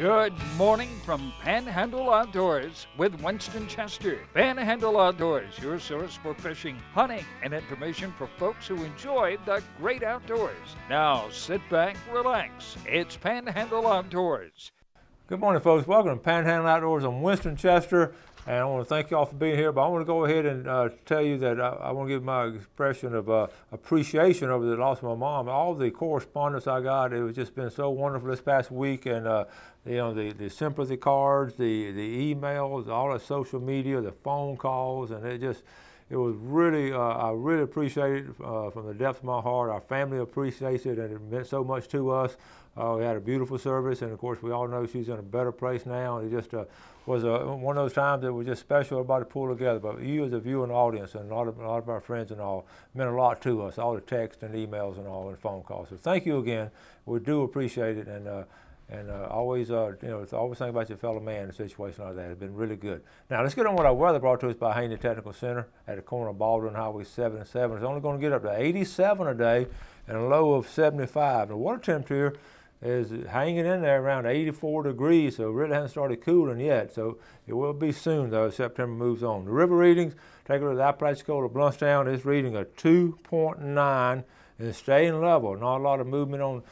Good morning from Panhandle Outdoors with Winston Chester. Panhandle Outdoors, your source for fishing, hunting, and information for folks who enjoy the great outdoors. Now sit back, relax. It's Panhandle Outdoors. Good morning, folks. Welcome to Panhandle Outdoors. I'm Winston Chester, and I want to thank you all for being here. But I want to go ahead and uh, tell you that I, I, want to give my expression of uh, appreciation over the loss of my mom. All the correspondence I got, it was just been so wonderful this past week, and uh, you know the, the sympathy cards, the the emails, all the social media, the phone calls, and it just it was really uh, I really appreciate it uh, from the depths of my heart. Our family appreciates it, and it meant so much to us. Uh, we had a beautiful service, and of course, we all know she's in a better place now. And it just uh, was a, one of those times that was just special. Everybody pulled together. But you, as a viewing audience, and a lot of a lot of our friends and all, meant a lot to us. All the texts and emails and all, and phone calls. So thank you again. We do appreciate it, and. And uh, always, uh, you know, it's always think about your fellow man in a situation like that. It's been really good. Now let's get on what our weather brought to us by Haney Technical Center at the corner of Baldwin Highway 7 and 7. It's only going to get up to 87 a day and a low of 75. The water temperature is hanging in there around 84 degrees, so it really hasn't started cooling yet. So it will be soon, though, as September moves on. The river readings, take a look at the Apalachicola Blountstown, it's reading a 2.9 and staying level. Not a lot of movement on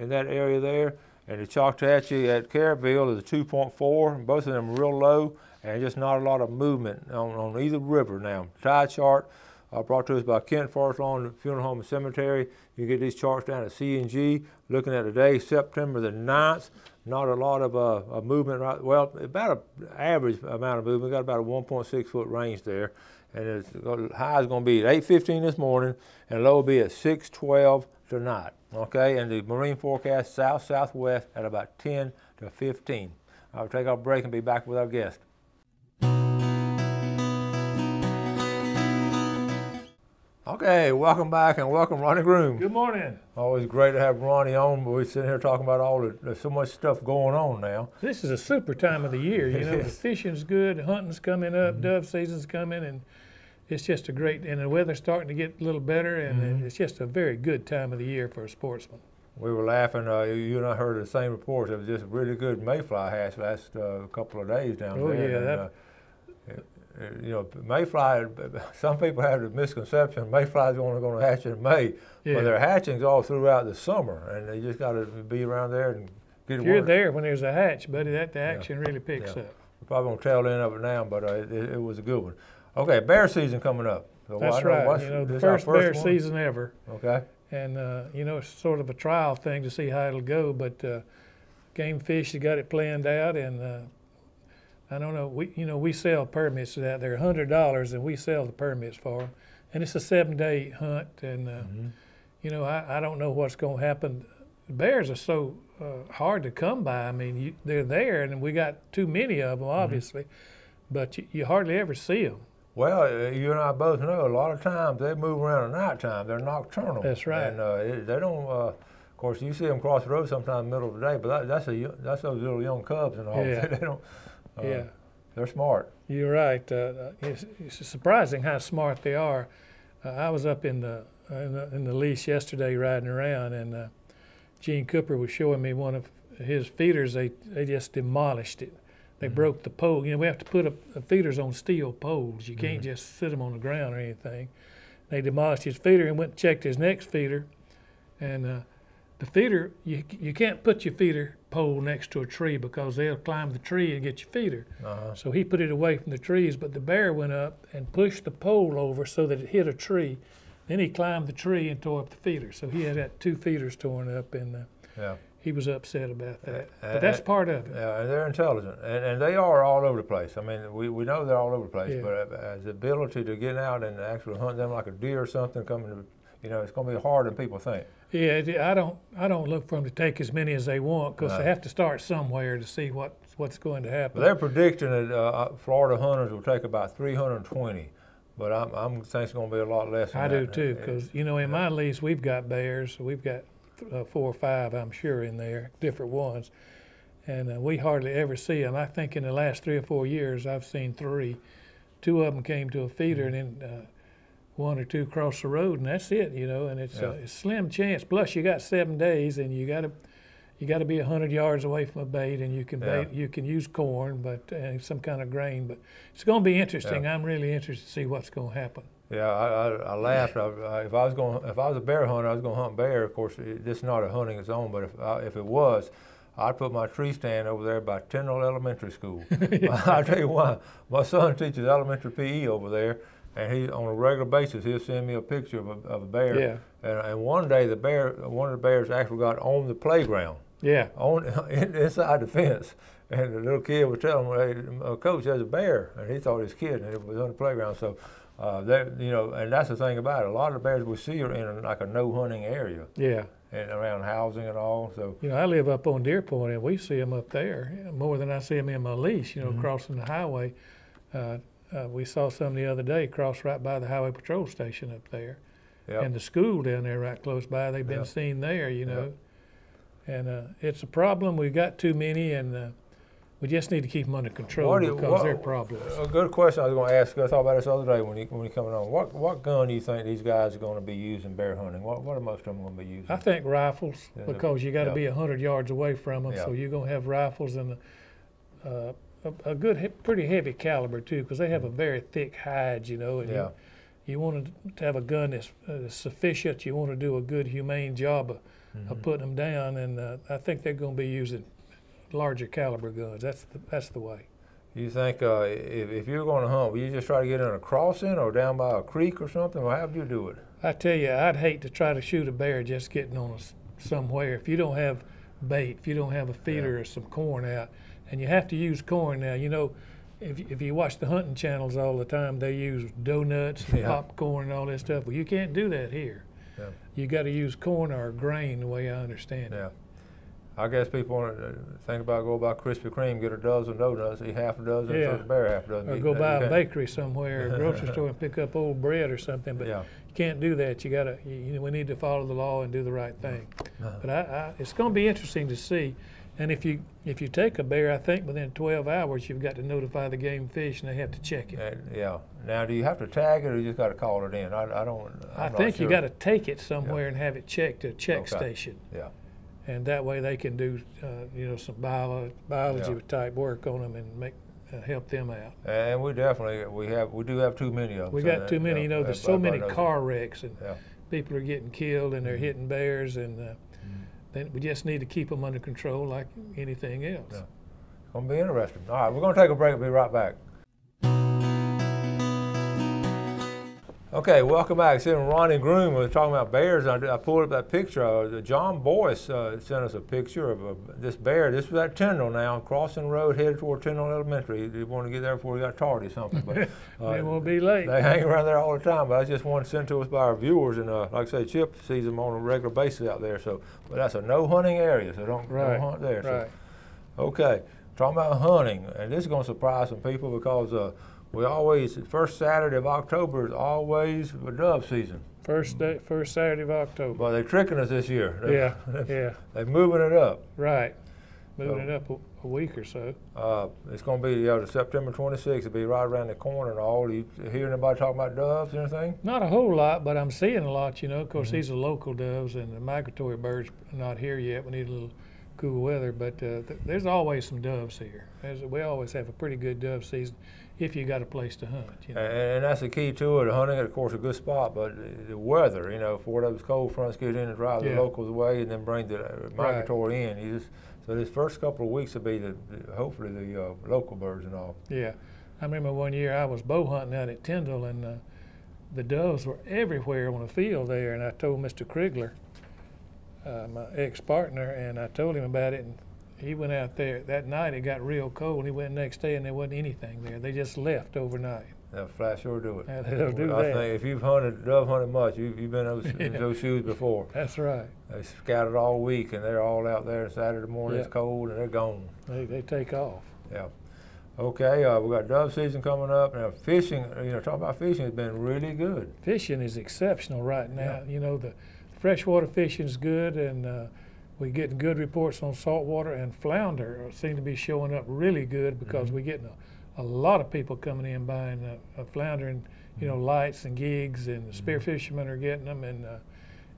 in that area there. And the Choctawhatchee at Caryville is a 2.4. Both of them real low and just not a lot of movement on, on either river now. Tide chart uh, brought to us by Kent Forest Lawn Funeral Home and Cemetery. You get these charts down at C&G. Looking at today, September the 9th, not a lot of uh, movement. Right, well, about an average amount of movement. Got about a 1.6 foot range there. And the high is going to be at 8.15 this morning and low will be at 6.12 tonight. Okay, and the marine forecast south southwest at about 10 to 15. I'll take our break and be back with our guest. Okay, welcome back and welcome Ronnie Groom. Good morning. Always great to have Ronnie on, but we're sitting here talking about all the, there's so much stuff going on now. This is a super time of the year. You know, the fishing's good, hunting's coming up, mm-hmm. dove season's coming, and it's just a great, and the weather's starting to get a little better, and mm-hmm. it's just a very good time of the year for a sportsman. We were laughing. Uh, you and I heard the same reports. It was just really good mayfly hatch last uh, couple of days down oh, there. Oh yeah, and, that. Uh, you know, mayfly. Some people have the misconception mayflies are only going to hatch in May, yeah. but they're hatchings all throughout the summer, and they just got to be around there and get it. You're work. there when there's a hatch, buddy. That the action yeah. really picks yeah. up. We're probably gonna tail end of it now, but uh, it, it was a good one. Okay, bear season coming up. So That's right. You know, the first, first bear one? season ever. Okay. And uh, you know, it's sort of a trial thing to see how it'll go. But uh, Game Fish has got it planned out, and uh, I don't know. We you know we sell permits to that. They're hundred dollars, and we sell the permits for them. And it's a seven-day hunt, and uh, mm-hmm. you know I, I don't know what's going to happen. Bears are so uh, hard to come by. I mean, you, they're there, and we got too many of them, mm-hmm. obviously, mm-hmm. but you, you hardly ever see them. Well, uh, you and I both know a lot of times they move around at nighttime. They're nocturnal. That's right. And uh, they don't. Uh, of course, you see them cross the road sometimes in the middle of the day, but that, that's a that's those little young cubs and all. Yeah. they don't. Uh, yeah. They're smart. You're right. Uh, it's, it's, surprising how smart they are. Uh, I was up in the, in the, in the lease yesterday riding around, and Gene Cooper was showing me one of his feeders. They they just demolished it. They mm-hmm. broke the pole. You know, we have to put a, a feeders on steel poles. You can't mm-hmm. just sit them on the ground or anything. They demolished his feeder and went and checked his next feeder. And uh, the feeder, you, you can't put your feeder pole next to a tree because they'll climb the tree and get your feeder. Uh-huh. So he put it away from the trees, but the bear went up and pushed the pole over so that it hit a tree. Then he climbed the tree and tore up the feeder. So he had that two feeders torn up. And uh, yeah he was upset about that. Uh, but that's part of it. Yeah, they're intelligent, and, and they are all over the place. I mean, we, we know they're all over the place, yeah. but as the ability to get out and actually hunt them like a deer or something, coming to, you know, it's going to be harder than people think. Yeah, I don't I don't look for them to take as many as they want because no. they have to start somewhere to see what what's going to happen. But they're predicting that uh, uh Florida hunters will take about 320 but I'm, I'm think it's going to be a lot less. I do too, because you know in my lease we've got bears, we've got uh, four or five, I'm sure, in there, different ones. And uh, we hardly ever see them. I think in the last three or four years, I've seen three. Two of them came to a feeder, and then uh, one or two crossed the road, and that's it, you know. And it's, uh, yeah. a, slim chance. Plus, you got seven days, and you got to you got to be 100 yards away from a bait, and you can Yeah. bait, you can use corn, but uh, some kind of grain. But it's going to be interesting. I'm really interested to see what's going to happen. Yeah, I, I, I laughed. I, I, if I was going, if I was a bear hunter, I was going to hunt bear. Of course, it, this is not a hunting its own, but if I, if it was, I'd put my tree stand over there by Tyndall Elementary School. I'll tell you why. My son teaches elementary PE over there, and he on a regular basis he'll send me a picture of a, of a bear. Yeah. And, and one day the bear, one of the bears actually got on the playground, Yeah. on in, inside the fence. And the little kid was telling him, hey, uh, "Coach, there's a bear," and he thought he was kidding, and it was on the playground. So, uh, that you know, and that's the thing about it. A lot of the bears we see are in a, like a no hunting area Yeah. and around housing and all. So, You know, I live up on Deer Point, and we see them up there more than I see them in my lease. You know, Mm-hmm. crossing the highway. Uh, uh, we saw some the other day cross right by the highway patrol station up there, yeah, and the school down there right close by. They've been Yeah. seen there. You know, and uh, it's a problem. We've got too many, and uh, we just need to keep them under control you- because what- they're problems. a good question. I was going to ask. I thought about this the other day when you when you coming on. What what gun do you think these guys are going to be using bear hunting? What what are most of them going to be using? I think rifles because you got to yeah. be a hundred yards away from them, so you're gonna have rifles and uh, a, a good, he- pretty heavy caliber too, because they have a very thick hide, you know. And Yeah. you, you want to have a gun that's uh, sufficient. You want to do a good, humane job of, Mm-hmm. of putting them down, and uh, I think they're going to be using larger caliber guns. That's the, that's the way. You think uh, if, if you're going to hunt, will you just try to get in a crossing or down by a creek or something? Or how would you do it? I tell you, I'd hate to try to shoot a bear just getting on us somewhere. If you don't have bait, if you don't have a feeder or some corn out, and you have to use corn now, you know, if, if you watch the hunting channels all the time, they use donuts and Yeah. popcorn and all that stuff. Well, you can't do that here. Yeah. You got to use corn or grain, the way I understand it. Yeah. I guess people want to think about go buy Krispy Kreme, get a dozen donuts, eat half a dozen, Yeah. the bear half a dozen. Or go buy a bakery somewhere, a grocery store, and pick up old bread or something. But Yeah. you can't do that. You got to. You, you know, we need to follow the law and do the right thing. Uh-huh. But I, I, it's going to be interesting to see. And if you if you take a bear, I think within 12 hours you've got to notify the game fish, and they have to check it. And, yeah. Now, do you have to tag it, or you just got to call it in? I, I don't. I'm I think you got to take it somewhere and have it checked at a check Okay. station, Yeah. and that way they can do uh, you know some biology, biology Yeah. type work on them and make uh, help them out. And we definitely we have we do have too many of them. We so got too many. yeah, You know, there's so many car wrecks and Yeah. people are getting killed and they're Mm-hmm. hitting bears, and uh, then we just need to keep them under control like anything else. Yeah. Gonna be interesting. All right, we're gonna take a break. We'll be right back. Okay, welcome back. Sitting Ronnie Groom. We were talking about bears. I, I pulled up that picture. Uh, John Boyce uh, sent us a picture of uh, this bear. This was at Tyndall now, crossing the road, headed toward Tyndall Elementary. He, wanted to get there before he got tardy or something. But uh, they won't be late. they hang around there all the time, but I just one sent to us by our viewers, and uh, like I say, Chip sees them on a regular basis out there. So, but that's a no hunting area, so don't, Right, don't hunt there. So, Right. Okay, talking about hunting, and this is going to surprise some people because uh, we always first Saturday of October is always a dove season. First day, first Saturday of October. Well, they're tricking us this year. Yeah, They're, yeah, they're moving it up. right. Moving So- it up a, a week or so. Uh, it's going to be yeah, the September 26th. It'll be right around the corner and all. You hear anybody talking about doves or anything? Not a whole lot, but I'm seeing a lot. You know, of course, Mm-hmm. these are local doves, and the migratory birds are not here yet. We need a little cool weather, but uh, th- there's always some doves here. There's, we always have a pretty good dove season if you got a place to hunt. You know. And, and that's the key to it. Hunting, of course, a good spot, but the- the weather, you know, before those cold fronts get in and drive Yeah. the locals away and then bring the uh, migratory in. You just, so this first couple of weeks will be the, the hopefully the uh, local birds and all. Yeah, I remember one year I was bow hunting out at Tyndall, and uh, the doves were everywhere on the field there. And I told Mr. Krigler, uh, my ex-partner, and I told him about it. And he went out there that night. It got real cold. He went next day, and there wasn't anything there. They just left overnight. They'll flat sure do it. Yeah, they'll do I that. think if you've hunted dove hunted much, you've, you've been those, in those shoes before. That's right. They scattered all week and they're all out there Saturday morning. Yeah. It's cold and they're gone. They they take off. Yeah. Okay, uh, we got dove season coming up. Now fishing, you know, talking about fishing has been really good. Fishing is exceptional right now. You know the freshwater fishing is good, and uh, we're getting good reports on saltwater and flounder seem to be showing up really good because we're getting a, a lot of people coming in buying uh, uh, flounder and you know lights and gigs, and the spear fishermen are getting them, and uh,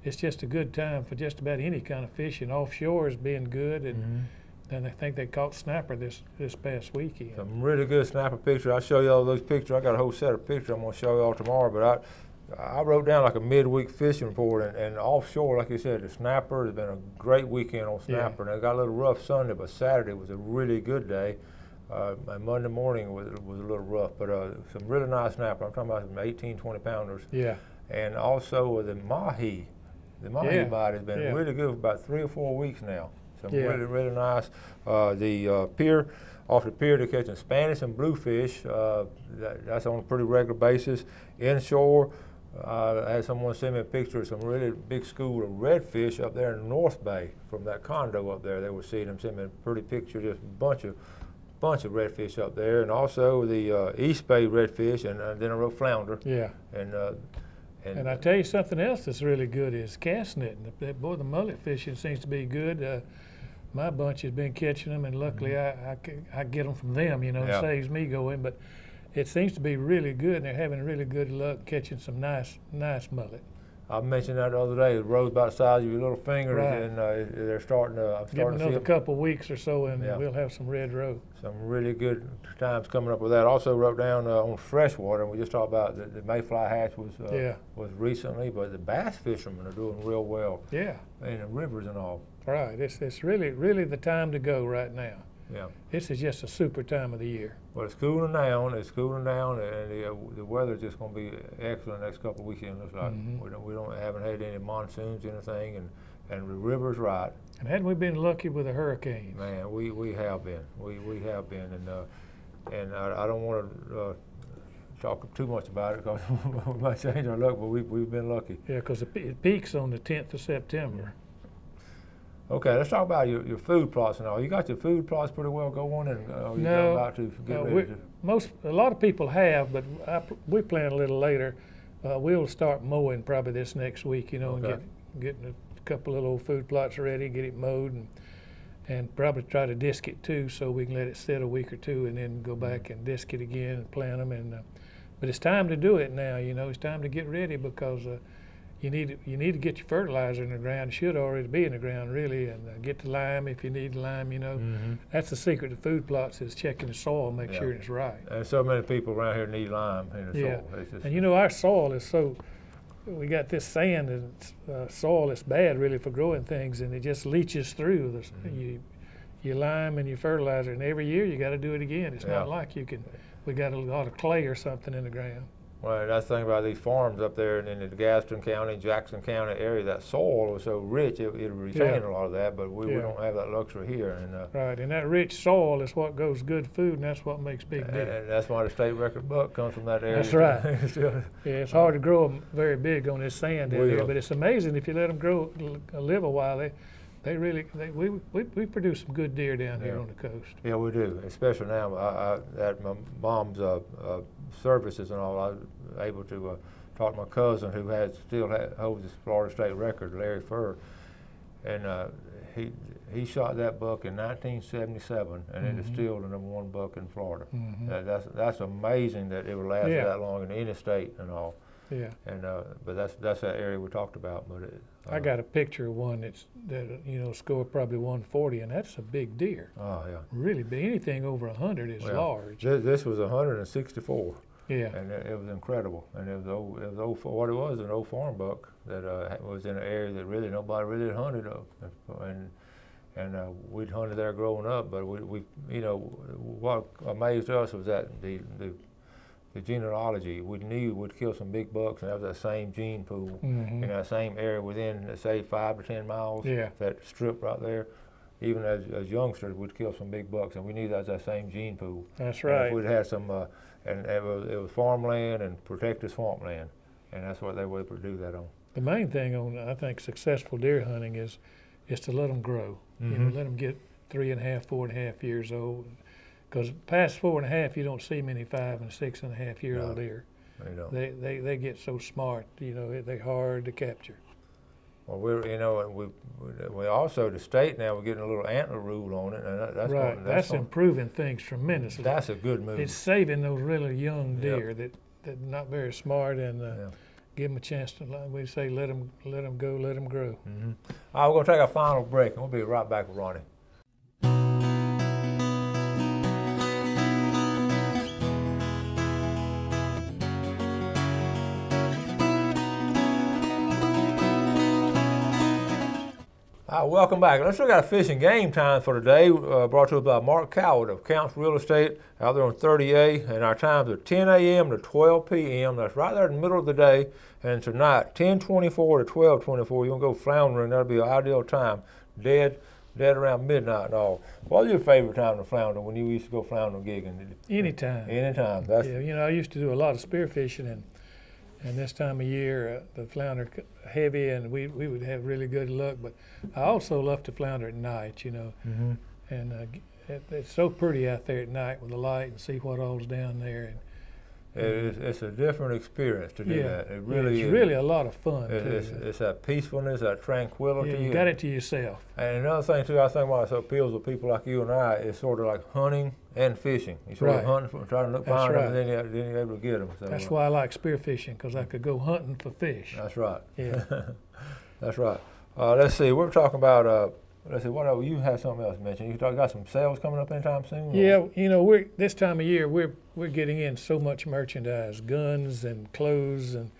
it's just a good time for just about any kind of fishing. Offshore is being good, and Mm-hmm. and I think they caught snapper this this past weekend. Some really good snapper pictures. I'll show you all those pictures. I got a whole set of pictures I'm going to show you all tomorrow. But I, I wrote down like a midweek fishing report, and, and offshore, like you said, the snapper has been a great weekend on Yeah. snapper. And it got a little rough Sunday, but Saturday was a really good day. Uh, and Monday morning was, was a little rough, but uh, some really nice snapper. I'm talking about some 18, 20 pounders. Yeah, And also uh, the mahi. The mahi Yeah, bite has been yeah. really good for about three or four weeks now. Some Yeah. really, really nice. Uh, the uh, pier, off the pier, they're catching Spanish and bluefish. Uh, that, that's on a pretty regular basis. Inshore, uh, I had someone send me a picture of some really big school of redfish up there in North Bay from that condo up there. They were seeing them, send me a pretty picture, just a bunch of bunch of redfish up there, and also the uh, East Bay redfish, and uh, then I wrote flounder, yeah. and uh, And and I tell you something else that's really good is cast netting. The- Boy, the mullet fishing seems to be good. Uh, my bunch has been catching them, and luckily i i i get them from them. You know. Yeah. it saves me going. But it seems to be really good, and they're having really good luck catching some nice, nice mullet. I mentioned that the other day. The roe's about the size of your little finger, Right. and uh, they're starting to. I'm starting to see another couple weeks or so, and Yeah. we'll have some red roe. some really good times coming up with that. Also wrote down uh, on freshwater, and we just talked about the, the mayfly hatch was uh, Yeah. was recently, but the bass fishermen are doing real well Yeah, in the rivers and all. right. It's it's really really the time to go right now. Yeah. This is just a super time of the year. But it's cooling down. It's cooling down, and the, uh, the weather's just going to be excellent the next couple of weekends. Looks like Mhm. we don't we don't haven't had any monsoons, or anything, and and the river's right. And hadn't we been lucky with a hurricane? Man, we, we have been. We, we have been, and uh, and I, I don't want to uh, talk too much about it because we might change our luck, but we we've been lucky. Yeah, because it peaks on the 10th of September. Okay, let's talk about your, your food plots and all. You got your food plots pretty well going, and uh, No, about to get ready to. Most, a lot of people have, but I, we plan a little later. Uh, we'll start mowing probably this next week, you know, and get getting a couple of little food plots ready, get it mowed, and and probably try to disc it too, so we can let it sit a week or two, and then go back and disc it again and plant them. And uh, but it's time to do it now. You know, it's time to get ready because uh, you need you need to get your fertilizer in the ground. It should already be in the ground, really, and uh, get the lime if you need lime. You know, Mhm. that's the secret to food plots is checking the soil, make Yeah. sure it's right. And so many people around here need lime in the Yeah. soil. And you know, our soil is so, we got this sand and uh, soil that's bad really for growing things, and it just leaches through. The, Mm-hmm. you, you lime and you fertilizer, and every year you got to do it again. It's Yeah. not like you can, we got a lot of clay or something in the ground. Well, that's the thing about these farms up there in the Gadsden County, Jackson County area. That soil is so rich, it, it'll retain Yeah. a lot of that, but we, we don't have that luxury here. And uh, Right, and that rich soil is what goes good food, and that's what makes big And, that's why the state record buck comes from that area. That's right. It's Yeah, it's hard to grow them very big on this sand down here, but it's amazing if you let them grow, live a while. They, they really, they, we, we, we produce some good deer down here on the coast. yeah, we do, especially now. I, I, at my mom's uh, uh, services and all, I was able to uh, talk to my cousin who has still ha holds the Florida state record, Larry Furr, and uh, he he shot that buck in 1977, and it is Mhm. still the number one buck in Florida. Mhm. That, that's that's amazing that it would last Yeah. that long in any state and all. Yeah. And uh, but that's that's that area we talked about. But it, I uh, got a picture of one that's that uh, you know scored probably 140, and that's a big deer. Oh yeah. Really big. Anything over 100 is Well, large. This, this was 164, Yeah. and it, it was incredible. And it was old, it was old, what it was, an old farm buck that uh, was in an area that really nobody really hunted of, and and uh, we'd hunted there growing up. But we, we, you know, what amazed us was that the the the genealogy. We knew we'd kill some big bucks, and that was that same gene pool Mhm. in that same area within, say, five to ten miles. Yeah. That strip right there. Even as, as youngsters, we'd kill some big bucks, and we knew that was that same gene pool. That's And if right. we'd had some, uh, and it was, it was farmland and protected swampland, and that's what they were able to do that on. The main thing on I think successful deer hunting is is to let them grow. You know, Mhm. let them get three and a half, four and a half years old. Because past four and a half, you don't see many five and six and a half year old No. deer. You know. They, they they get so smart. You know, they're hard to capture. well, we're, you know, and we, we- also the state now we're getting a little antler rule on it, and that, that's right. gonna- that's that's, gonna- improving things tremendously. that's a good move. it's saving those really young Yep. deer that that not very smart and uh, Yeah. give them a chance to. like We say let them let them go, let them grow. Mm-hmm. All right, we're going to take our final break, and we'll be right back with Ronnie. Welcome back. Let's look at fishing game time for today. Uh, brought to us by Mark Coward of Counts Real Estate out there on 30A. And our times are 10 a.m. to 12 p.m. That's right there in the middle of the day. And tonight, 10:24 to 12:24, you're gonna go floundering. That'll be an ideal time. Dead, dead around midnight and all. What was your favorite time to flounder when you used to go floundering gigging? Anytime. Anytime. That's Yeah, you know, I used to do a lot of spear fishing, and and this time of year, uh, the flounder heavy, and we we would have really good luck. But I also love to flounder at night, you know, Mhm. and uh, it, it's so pretty out there at night with the light and see what all's down there. And It's, it's a different experience to do yeah, that. It yeah, really it's is. really a lot of fun It- too. it's, it's that peacefulness, that tranquility. yeah, you got it to yourself. And another thing too, I think why it so appeals to people like you and I is sort of like hunting and fishing. You sort Right. of hunting, for, trying to look, find them, right. and then, you, then you're able to get them. So, That's why I like spear fishing because I could go hunting for fish. That's right. Yeah. That's right. Uh, let's see. We're talking about. Uh, let's see. What else? You have something else mentioned. You got some sales coming up anytime soon. or- Yeah, you know, we're this time of year we're we're getting in so much merchandise, guns and clothes and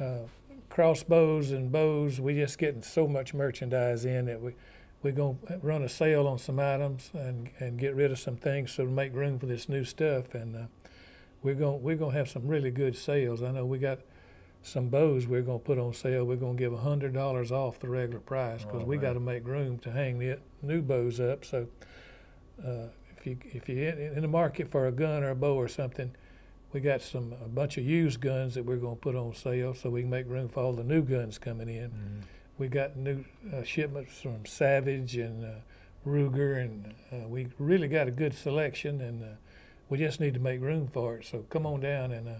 uh, crossbows and bows. We're just getting so much merchandise in that we we're gonna run a sale on some items and and get rid of some things so to make room for this new stuff. And uh, we're gonna we're gonna have some really good sales. I know we got some bows we're gonna put on sale. We're gonna give a hundred dollars off the regular price because Oh, we got to make room to hang the new bows up. So uh, if you if you're in, the market for a gun or a bow or something, we got some a bunch of used guns that we're going to put on sale so we can make room for all the new guns coming in. Mhm. We got new uh, shipments from Savage and uh, Ruger, and uh, we really got a good selection, and uh, we just need to make room for it. So come on down and uh,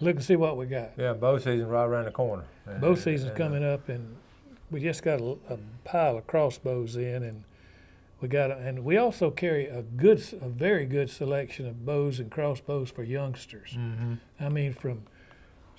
look and see what we got. Yeah, bow season right around the corner. And- Bow season's and, uh, coming up, and we just got a, a pile of crossbows in, and we got, a, and we also carry a good, a very good selection of bows and crossbows for youngsters. mhm. I mean, from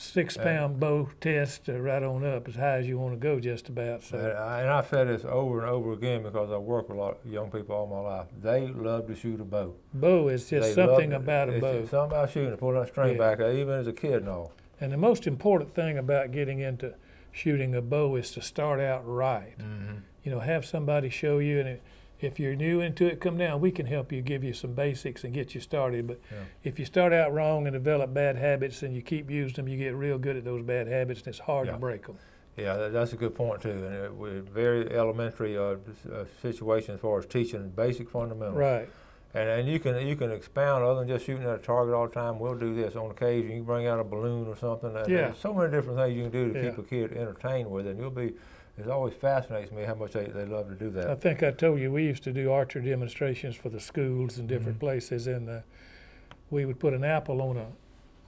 six pound bow test to right on up, as high as you want to go, just about. And, So I, and I've said this over and over again because I work with a lot of young people all my life. They love to shoot a bow. bow is just They something it. about a It's bow. Something about shooting, pulling that string Yeah. back, uh, even as a kid and all. And the most important thing about getting into shooting a bow is to start out right. Mm-hmm. you know, have somebody show you, and it, if you're new into it, come down. We can help you, give you some basics, and get you started. But Yeah. if you start out wrong and develop bad habits, and you keep using them, you get real good at those bad habits, and it's hard Yeah. to break them. Yeah, that's a good point too. And it, we're very elementary uh, uh, situation as far as teaching basic fundamentals. Right. And, and you can you can expound other than just shooting at a target all the time. We'll do this on occasion. You can bring out a balloon or something. And Yeah. There's so many different things you can do to Yeah. keep a kid entertained with, and you'll be. It always fascinates me how much they, they love to do that. I think I told you we used to do archery demonstrations for the schools and different Mhm. places, and uh, we would put an apple on a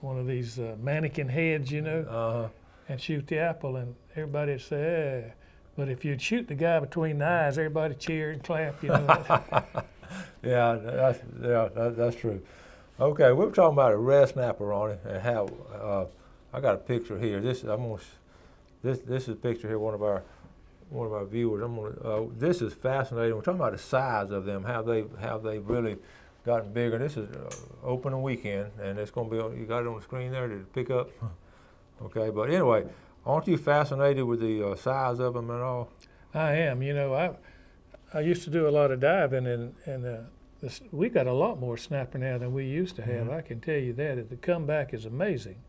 one of these uh, mannequin heads, you know, Uh huh. and shoot the apple, and everybody would say, eh. But if you'd shoot the guy between the eyes, everybody cheer and clap, you know. Yeah, that's yeah, that, that's true. Okay, we were talking about a red snapper on it and how uh, I got a picture here. This I'm gonna, this this is a picture here. One of our one of our viewers. I'm gonna. Uh, this is fascinating. We're talking about the size of them, how they how they really gotten bigger. This is uh, a weekend, and it's gonna be. On, you got it on the screen there to pick up. Okay, but anyway, aren't you fascinated with the uh, size of them and all? I am. You know, I I used to do a lot of diving, and and uh, this, we got a lot more snapper now than we used to have. Mhm. I can tell you that. The comeback is amazing.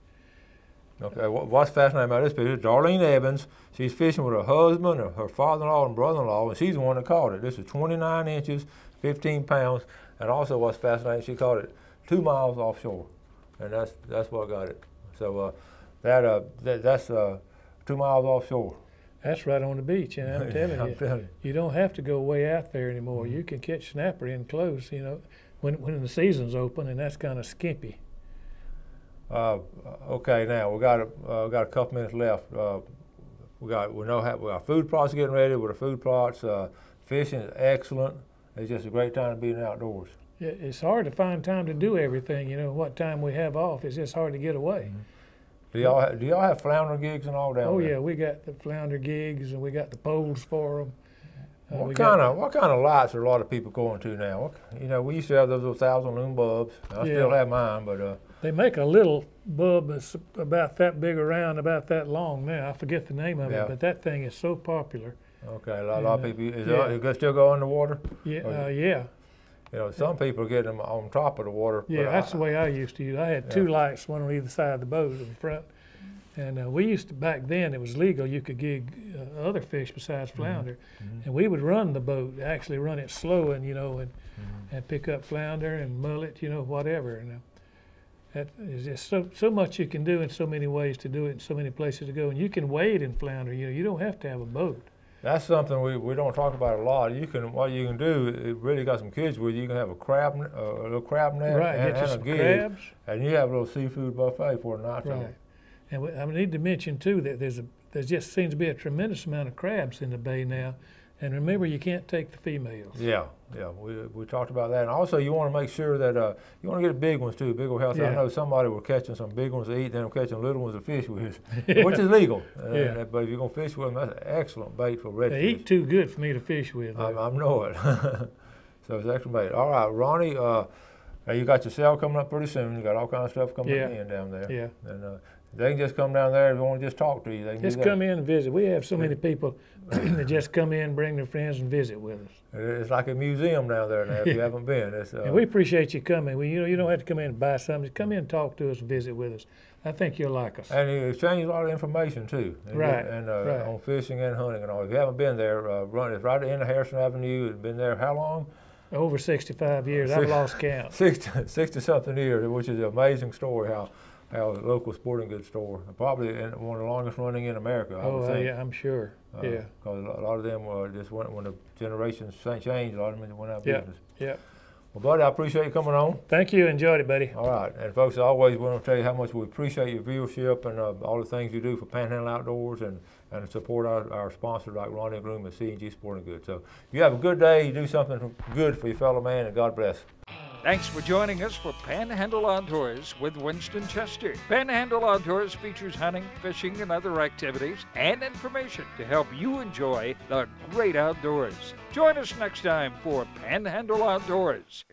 Okay, what, what's fascinating about this picture, Darlene Evans, she's fishing with her husband, her, her father-in-law, and brother-in-law, and she's the one that caught it. This is 29 inches, 15 pounds, and also what's fascinating, she caught it two miles offshore, and that's that's what got it. So uh, that, uh, that that's uh, two miles offshore. That's right on the beach, and I'm telling I'm you, telling you. you don't have to go way out there anymore. Mhm. You can catch snapper in close. You know, when when the season's open, and that's kind of skimpy. Uh, okay, now we got a uh, got a couple minutes left. Uh, we got we know how we got food plots getting ready with the food plots. Uh, fishing is excellent. It's just a great time to be in the outdoors. It's hard to find time to do everything. You know, what time we have off, it's just hard to get away. Do y'all have, do y'all have flounder gigs and all down Oh there? yeah, we got the flounder gigs and we got the poles for them. Uh, What kind of what kind of lights are a lot of people going to now? What, you know, we used to have those little thousand lumen bulbs. I still have mine, but uh, They make a little bub that's about that big around, about that long now. I forget the name of Yeah. it, but that thing is so popular. okay, a lot, a lot of uh, people is yeah. it, still go underwater. Yeah, uh, yeah, You know, some people get them on top of the water. yeah. That's I, the way I used to use. I had two lights, one on either side of the boat in the front. And uh, we used to back then. It was legal. You could gig uh, other fish besides Mm-hmm. flounder, and we would run the boat. Actually, run it slow and you know, and Mm-hmm. and pick up flounder and mullet, you know, whatever. And uh, that is just so so much you can do in so many ways to do it, and so many places to go. And you can wade in flounder. You know, you don't have to have a boat. that's something we, we don't talk about a lot. You can what you can do. It really got some kids with you. You can have a crab uh, a little crab net right, and, get you and a some gig, crabs. and you have a little seafood buffet for the night. Right. And we, I need to mention too that there's a there just seems to be a tremendous amount of crabs in the bay now. And remember, you can't take the females. Yeah, yeah, we, we talked about that, and also you want to make sure that uh, you want to get big ones too, big old healthy. I know somebody was catching some big ones to eat, then catching little ones to fish with, which is legal. Uh, Yeah. But if you're gonna fish with them, that's an excellent bait for redfish. They eat too good for me to fish with. I. I know it. so it's excellent bait. All right, Ronnie, uh, now you got your sale coming up pretty soon. You got all kinds of stuff coming Yeah. in down there. yeah. And uh, they can just come down there if they want to just talk to you. They can Just come in and visit. We have so many people that just come in, bring their friends, and visit with us. It's like a museum down there now. If you haven't been, uh, And we appreciate you coming. We, you know, you don't have to come in and buy something. Just come in and talk to us and visit with us. I think you'll like us. And you exchange a lot of information too. And Right, And uh, right. on fishing and hunting and all. If you haven't been there, uh, run. It's right at the Harrison Avenue. It's been there how long? Over 65 years, I've Six- lost count. 60, 60 something years, which is an amazing story. How a local sporting goods store, probably in, one of the longest running in America. I Oh, would uh, yeah, I'm sure. Uh, yeah, 'cause a lot of them uh, just went when the generations cha- changed. A lot of them went out of business. yeah. Well, buddy, I appreciate you coming on. Thank you. Enjoyed it, buddy. All right, and folks, I always want to tell you how much we appreciate your viewership and uh, all the things you do for Panhandle Outdoors and, and support our, our sponsors like Ronnie Groom and C&G Sporting Goods. So you have a good day, you do something good for your fellow man, and God bless. Thanks for joining us for Panhandle Outdoors with Winston Chester. Panhandle Outdoors features hunting, fishing, and other activities and information to help you enjoy the great outdoors. Join us next time for Panhandle Outdoors.